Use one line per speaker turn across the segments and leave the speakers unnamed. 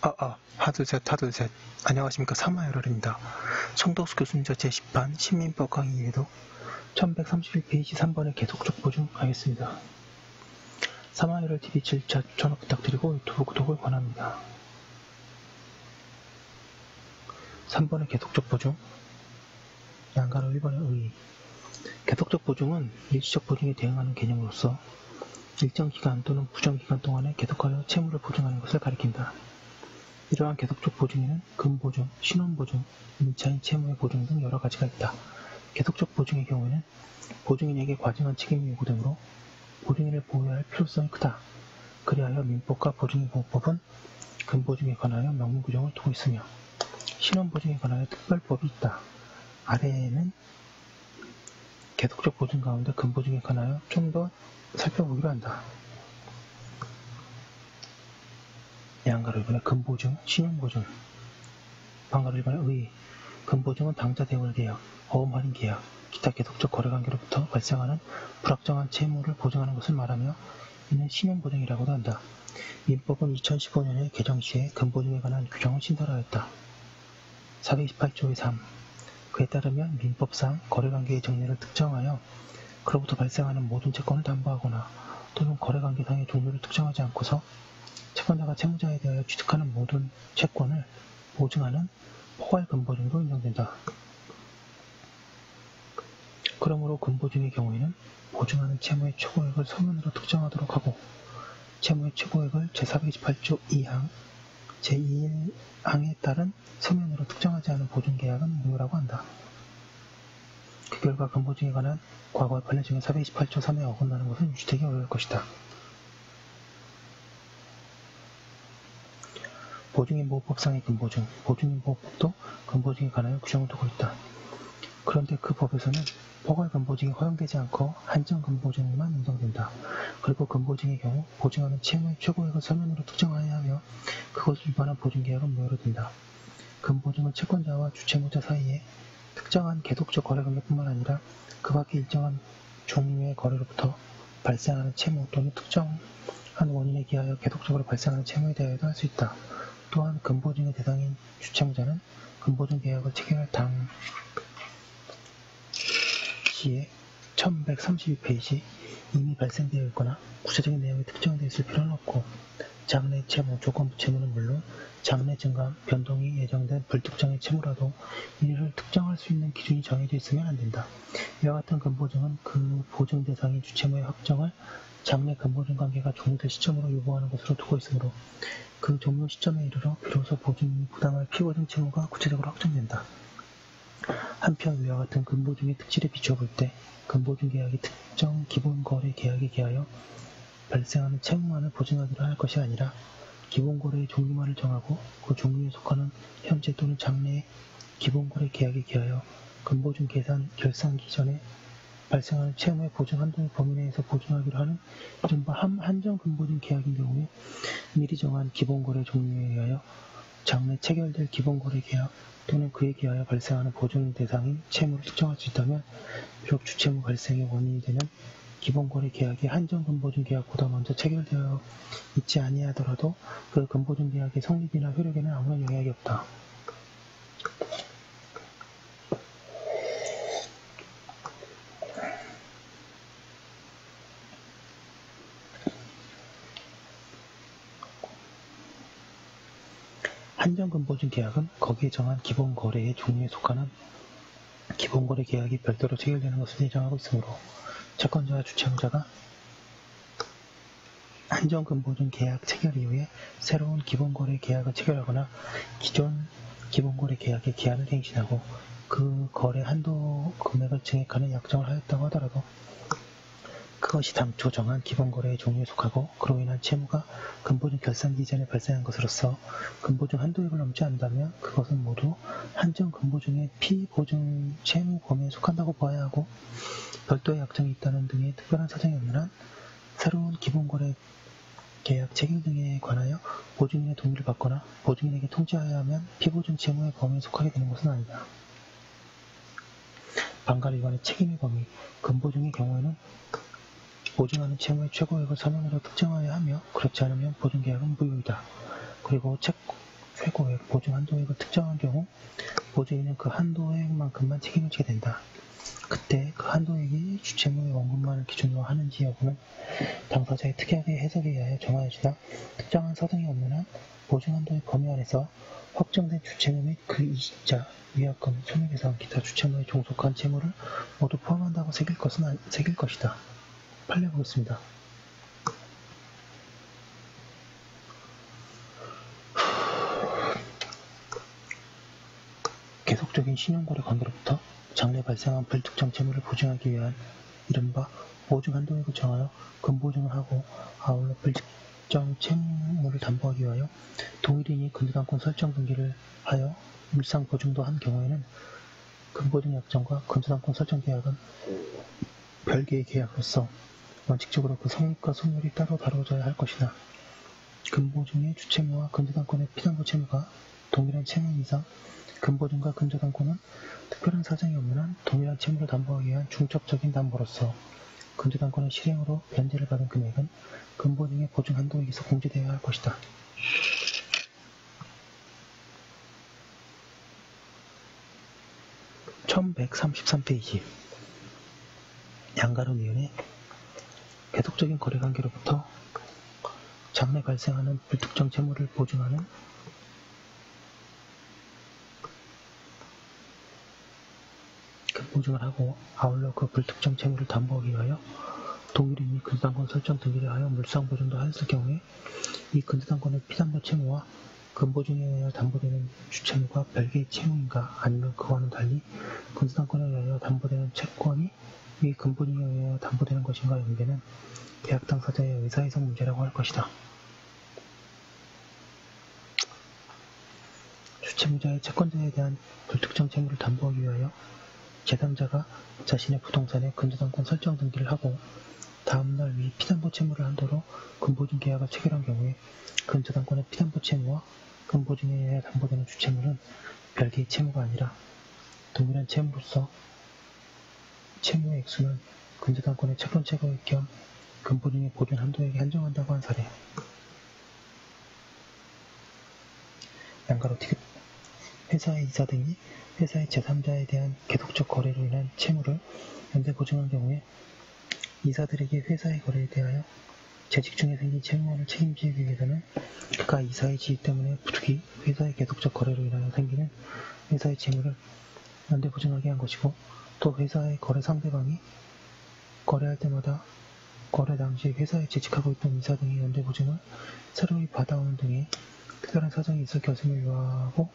아, 아, 하둘셋, 하둘셋. 안녕하십니까. 사마열혈입니다. 성덕수 교수님저 제10반 시민법 강의 외에도 1131페이지 3번에 계속적 보증하겠습니다. 사마열혈 TV 7차 추천 부탁드리고 유튜브 구독을 권합니다. 3번의 계속적 보증. 양가로 1번의 의. 계속적 보증은 일시적 보증에 대응하는 개념으로서 일정 기간 또는 부정 기간 동안에 계속하여 채무를 보증하는 것을 가리킨다. 이러한 계속적 보증에는 금보증, 신원보증, 민차인 채무의 보증 등 여러 가지가 있다. 계속적 보증의 경우에는 보증인에게 과징한 책임이 요구되므로 보증인을 보호해야 할 필요성이 크다. 그리하여 민법과 보증인보호법은 금보증에 관하여 명문 규정을 두고 있으며 신원보증에 관하여 특별법이 있다. 아래에는 계속적 보증 가운데 금보증에 관하여 좀 더 살펴보기로 한다. 양가로 이번에 금보증, 신용보증. 방가로 이번에 의. 금보증은 당자 대월 계약, 어음 할인 계약, 기타 계속적 거래 관계로부터 발생하는 불확정한 채무를 보증하는 것을 말하며 이는 신용보증이라고도 한다. 민법은 2015년에 개정 시에 금보증에 관한 규정을 신설하였다. 428조의 3. 그에 따르면 민법상 거래관계의 정례를 특정하여 그로부터 발생하는 모든 채권을 담보하거나 또는 거래관계상의 종류를 특정하지 않고서 채권자가 채무자에 대하여 취득하는 모든 채권을 보증하는 포괄 근보증으로 인정된다. 그러므로 근보증의 경우에는 보증하는 채무의 최고액을 서면으로 특정하도록 하고 채무의 최고액을 제428조 2항 제2항에 따른 서면으로 특정하지 않은 보증계약은 무효라고 한다. 그 결과 근보증에 관한 과거 판례 중에 428조 3에 어긋나는 것은 유지되기 어려울 것이다. 보증인보호법상의 근보증, 보증인보호법도 근보증에 관하여 규정을 두고 있다. 그런데 그 법에서는 포괄 근보증이 허용되지 않고 한정 근보증만 인정된다. 그리고 근보증의 경우 보증하는 채무의 최고액을 서면으로 특정하여야 하며 그것을 위반한 보증계약은 무효로 된다. 근보증은 채권자와 주채무자 사이에 특정한 계속적 거래 관계뿐만 아니라 그 밖에 일정한 종류의 거래로부터 발생하는 채무 또는 특정한 원인에 기하여 계속적으로 발생하는 채무에 대하여도 할 수 있다. 또한 근보증의 대상인 주청자는 근보증 계약을 체결할 당 시에 1132페이지 이미 발생되어 있거나 구체적인 내용이 특정되어 있을 필요는 없고 장래 채무, 조건부 채무는 물론 장래 증감, 변동이 예정된 불특정의 채무라도 이를 특정할 수 있는 기준이 정해져 있으면 안 된다. 이와 같은 근보증은 그 보증 대상인 주채무의 확정을 장래 근보증 관계가 종료될 시점으로 요구하는 것으로 두고 있으므로 그 종료 시점에 이르러 비로소 보증이 부당할 피고 등 채무가 구체적으로 확정된다. 한편 위와 같은 근보증의 특질에 비추어 볼 때 근보증 계약이 특정 기본 거래 계약에 기하여 발생하는 채무만을 보증하기로 할 것이 아니라 기본 거래의 종류만을 정하고 그 종류에 속하는 현재 또는 장래의 기본 거래 계약에 기하여 근보증 계산 결산 기 전에 발생하는 채무의 보증 한도의 범위 내에서 보증하기로 하는 이른바 한정 근보증 계약인 경우에 미리 정한 기본거래 종류에 의하여 장래 체결될 기본거래 계약 또는 그에 기하여 발생하는 보증 대상인 채무를 특정할 수 있다면 비록 주채무 발생의 원인이 되는 기본거래 계약이 한정 근보증 계약보다 먼저 체결되어 있지 아니하더라도 그 근보증 계약의 성립이나 효력에는 아무런 영향이 없다. 한정근보증 계약은 거기에 정한 기본 거래의 종류에 속하는 기본 거래 계약이 별도로 체결되는 것을 예정하고 있으므로 채권자와 주채무자가 한정근보증 계약 체결 이후에 새로운 기본거래 계약을 체결하거나 기존 기본거래 계약의 기한을 갱신하고 그 거래 한도 금액을 증액하는 약정을 하였다고 하더라도 그것이 당초 정한 기본거래의 종류에 속하고 그로 인한 채무가 근보증 결산기 전에 발생한 것으로서 근보증 한도액을 넘지 않는다면 그것은 모두 한정 근보증의 피보증 채무 범위에 속한다고 봐야 하고 별도의 약정이 있다는 등의 특별한 사정이 없는 한 새로운 기본거래 계약 체결 등에 관하여 보증인의 동의를 받거나 보증인에게 통지하여야 하면 피보증 채무의 범위에 속하게 되는 것은 아니다. 반갈 위반의 책임의 범위, 근보증의 경우에는 보증하는 채무의 최고액을 서면으로 특정하여야 하며 그렇지 않으면 보증계약은 무효이다. 그리고 채, 최고액 보증 한도액을 특정한 경우 보증인은 그 한도액만큼만 책임을 지게 된다. 그때 그 한도액이 주체물의 원금만을 기준으로 하는지 여부는 당사자의 특약의 해석에 의하여 정하여지다 특정한 사정이 없는 한 보증 한도의 범위 안에서 확정된 주체물 및그 이자, 위약금, 손해배상, 기타 주체물에 종속한 채무를 모두 포함한다고 새길 것은 아- 새길 것이다. 판례 보겠습니다. 계속적인 신용거래 관계로부터 장래 발생한 불특정 채무를 보증하기 위한 이른바 보증 한도액을 정하여 근보증을 하고 아울러 불특정 채무를 담보하기 위하여 동일인이 근저당권 설정 등기를 하여 물상 보증도 한 경우에는 근보증 약정과 근저당권 설정 계약은 별개의 계약으로서 원칙적으로 그 성립과 소멸이 따로 다뤄져야 할 것이나 근보증의 주채무와 근저당권의 피담보 채무가 동일한 채무 이상 근보증과 근저당권은 특별한 사정이 없는 한 동일한 채무를 담보하기 위한 중첩적인 담보로서 근저당권의 실행으로 변제를 받은 금액은 근보증의 보증 한도액에서 공제되어야 할 것이다. (1133페이지) 양가로 니은의 계속적인 거래 관계로부터 장래 발생하는 불특정 채무를 보증하는 그 보증을 하고 아울러 그 불특정 채무를 담보하기 위하여 동일인이 근저당권 설정 등기를 하여 물상 보증도 하였을 경우에 이 근저당권의 피담보 채무와 근보증에 의하여 담보되는 주채무가 별개의 채무인가 아니면 그와는 달리 근저당권에 의하여 담보되는 채권이 이 근보증에 의하여 담보되는 것인가 연계는 계약 당사자의 의사이성 문제라고 할 것이다. 주채무자의 채권자에 대한 불특정 채무를 담보하기 위하여 제3자가 자신의 부동산에 근저당권 설정 등기를 하고 다음날 위 피담보 채무를 한도로 근보증 계약을 체결한 경우에 근저당권의 피담보 채무와 근보증에 의해 담보되는 주채무는 별개의 채무가 아니라 동일한 채무로서 채무의 액수는 근저당권의 채권 채거액 겸 근보증의 보존 한도액에 한정한다고 한 사례. 양가로 티켓. 회사의 이사 등이 회사의 제3자에 대한 계속적 거래로 인한 채무를 연대 보증한 경우에 이사들에게 회사의 거래에 대하여 재직 중에 생긴 채무원을 책임지기 위해서는 그가 이사의 지위 때문에 부득이 회사의 계속적 거래로 인하여 생기는 회사의 채무를 연대 보증하게 한 것이고 또 회사의 거래 상대방이 거래할 때마다 거래 당시 회사에 재직하고 있던 이사 등의 연대 보증을 새로이 받아오는 등의 특별한 사정이 있어 결승을 요하고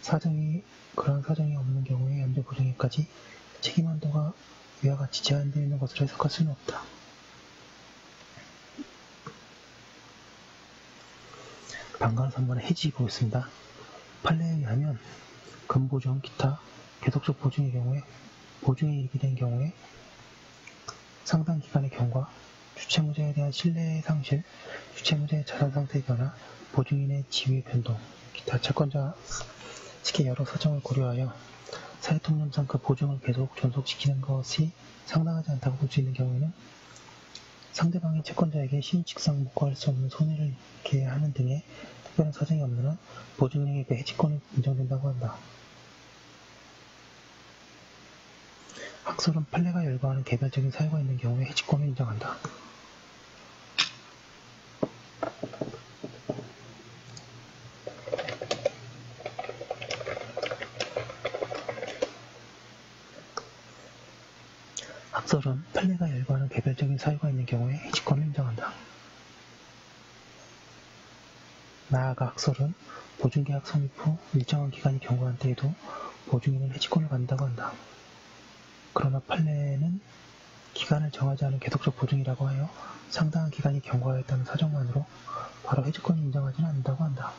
사정이 그러한 사정이 없는 경우에 연대 보증에까지 책임 한도가 위와 같이 제한되어 있는 것으로 해석할 수는 없다. 방관 3번의 해지 보겠습니다. 판례에 의하면 근보증, 기타, 계속적 보증의 경우에 보증에 이르게 된 경우에 상당 기간의 경과, 주채무자에 대한 신뢰의 상실, 주채무자의 자산 상태의 변화, 보증인의 지위의 변동, 기타 채권자 측의 여러 사정을 고려하여 사회통념상 그 보증을 계속 존속시키는 것이 상당하지 않다고 볼 수 있는 경우에는 상대방의 채권자에게 신칙상 묵과할 수 없는 손해를 입게 하는 등의 특별한 사정이 없는 한 보증인에게 그 해지권이 인정된다고 한다. 학설은 판례가 열거하는 개별적인 사유가 있는 경우에 해지권을 인정한다. 학설은 판례가 열거하는 개별적인 사유가 있는 경우에 해지권을 인정한다. 나아가 학설은 보증계약 성립 후 일정한 기간이 경과한 때에도 보증인은 해지권을 갖는다고 한다. 그러나 판례는 기간을 정하지 않은 계속적 보증이라고 하여 상당한 기간이 경과하였다는 사정만으로 바로 해지권을 인정하지는 않는다고 한다.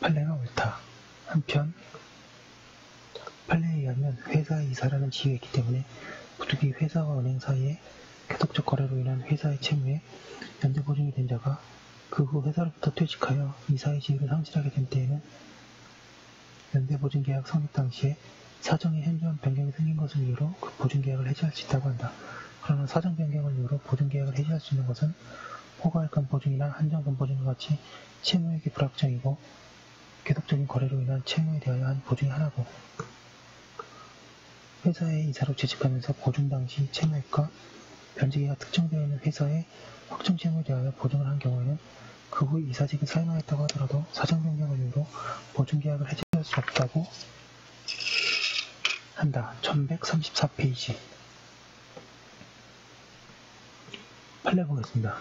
판례가 옳다. 한편 판례에 의하면 회사의 이사라는 지위가 있기 때문에 부득이 회사와 은행 사이에 계속적 거래로 인한 회사의 채무에 연대 보증이 된 자가 그 후 회사로부터 퇴직하여 이사의 지위를 상실하게 된 때에는 연대보증계약 성립 당시에 사정에 현저한 변경이 생긴 것을 이유로 그 보증계약을 해지할 수 있다고 한다. 그러나 사정 변경을 이유로 보증계약을 해지할 수 있는 것은 포괄권 보증이나 한정권 보증과 같이 채무액이 불확정이고 계속적인 거래로 인한 채무에 대하여 한 보증이 하나고 회사에 이사로 재직하면서 보증 당시 채무액과 변제기가 특정되어 있는 회사의 확정 채무에 대하여 보증을 한 경우에는 그 후 이사직을 사임하였다고 하더라도 사정 변경을 이유로 보증계약을 해지할 수 없다고 한다. 1134페이지 판례 보겠습니다.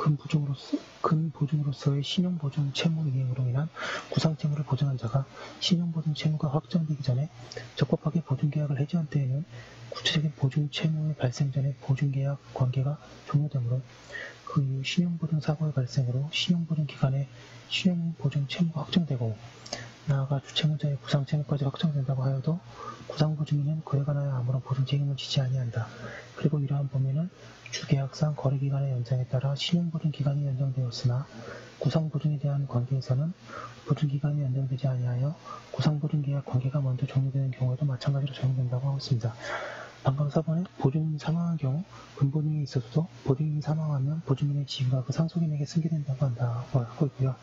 근보증으로서, 근보증으로서의 신용보증 채무 이행으로 인한 구상채무를 보증한 자가 신용보증 채무가 확정되기 전에 적법하게 보증계약을 해지한 때에는 구체적인 보증 채무의 발생 전에 보증계약 관계가 종료되므로 그 이후 신용보증 사고의 발생으로 신용보증 기간에 신용보증 채무가 확정되고 나아가 주채무자의 구상 채무까지 확정된다고 하여도 구상보증인은 그에 관하여 아무런 보증 책임을 지지 아니한다. 그리고 이러한 범위는 주계약상 거래기간의 연장에 따라 신용보증 기간이 연장되었으나 구상보증에 대한 관계에서는 보증기간이 연장되지 아니하여 구상보증계약 관계가 먼저 종료되는 경우에도 마찬가지로 적용된다고 하고 있습니다. 방금 4번에 보증인이 사망한 경우 근보증이 있어도 보증인이 사망하면 보증인의 지위가 그 상속인에게 승계된다고 한다고 하고 있고요.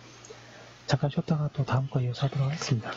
잠깐 쉬었다가 또 다음 거 이어서 하도록 하겠습니다.